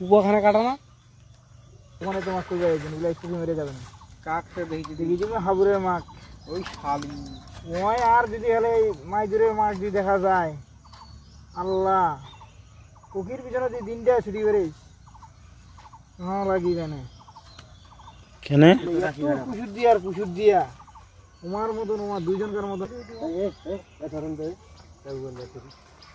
কুয়াখানে কাটা না? ওখানে তো মাছ একদিন? ওগুলো একটু মেরে যাবে না। কাকটা দেখি দেখি তুমি হাবুরের মাছ ওই শালি। ওই আর যদি হলে মাইদুরের মাছ যদি দেখা যায়। আল্লাহ। কুকির পিছনে তুই দিনটা ছুটি বেরিস হ্যাঁ লাগিবে না কেনে? কুসুর দিয়া আর কুসুর দিয়া। তোমার মতন আমার দুইজনকার মতন।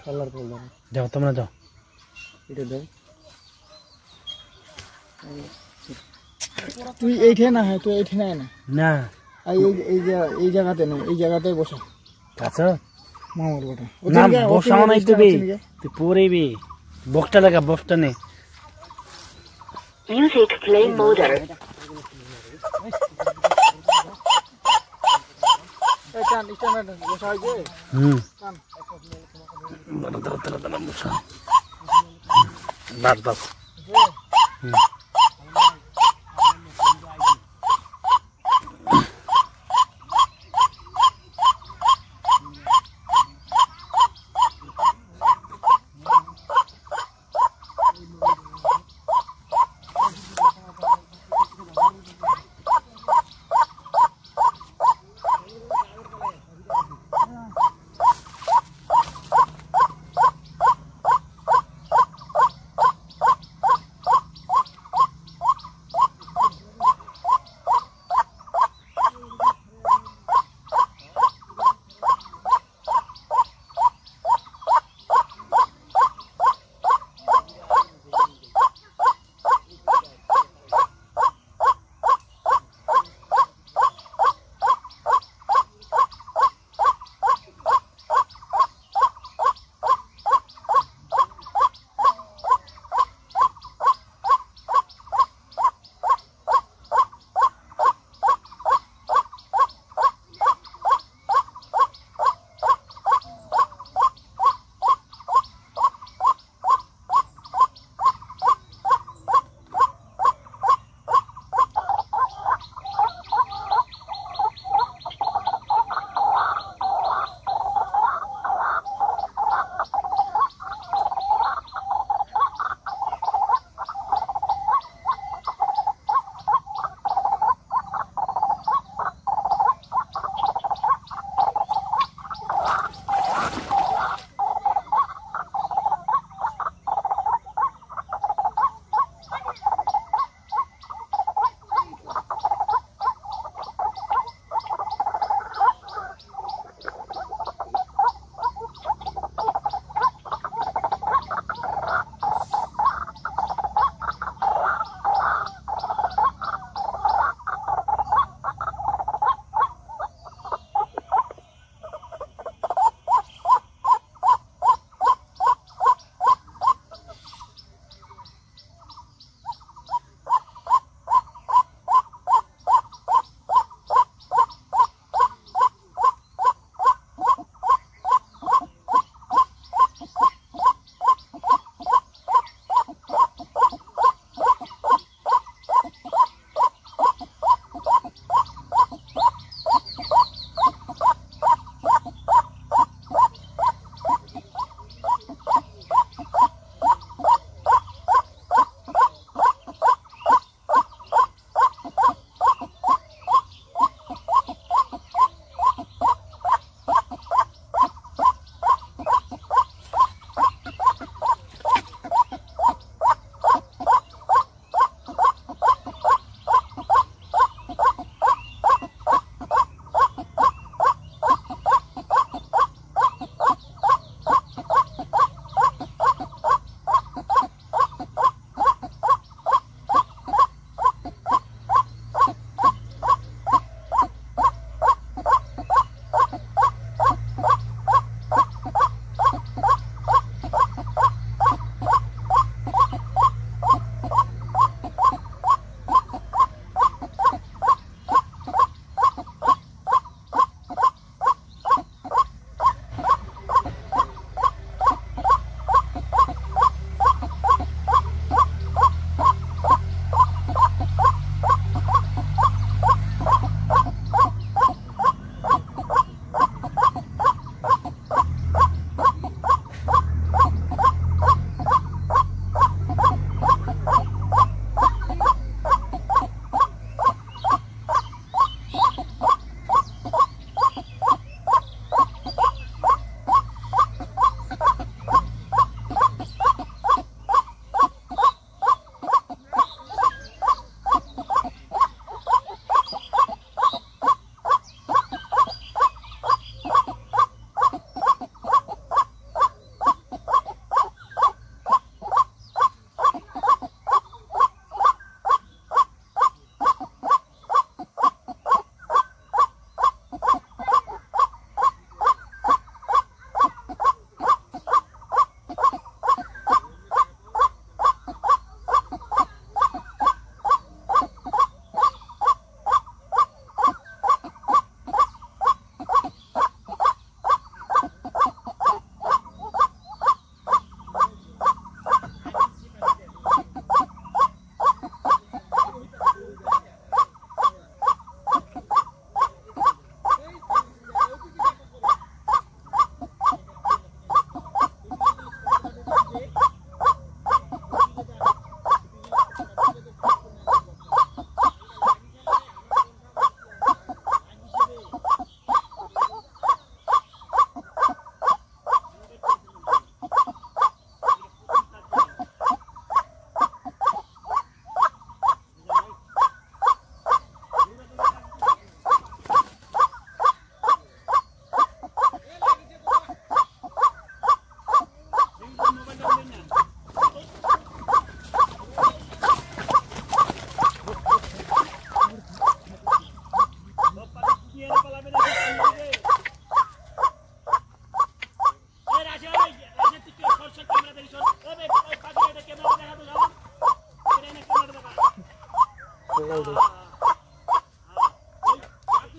খেলার বললাম যাও তোমরা যাও এটা দাও তুই এইঠে না হ্যাঁ তুই এইঠে নাই না না আর এই এই জায়গা এই জায়গাতে নেই এই জায়গাতে বসা আচ্ছা মামার বেটা না বসাও নাই তো বে। তুই পরে বে। বক্সটা লাগা বক্সটা নে। Music play mode. বসা হুম। দাঁড়া দাঁড়া দাঁড়া দাঁড়া বসা। বাস বাস।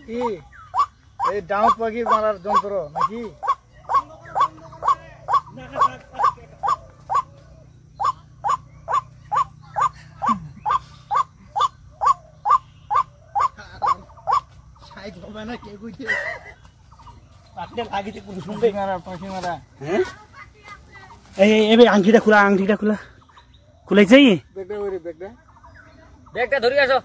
কি? এই ডাউট পাখি মারার যন্ত্র নাকি? সাইজ হবে না কে কইছে পাখি মারা পাখি মারা। হ্যাঁ? এই এই এবে আংটিটা খোলা আংটিটা খোলা। বেগটা ব্যাগটা ধরে আসো।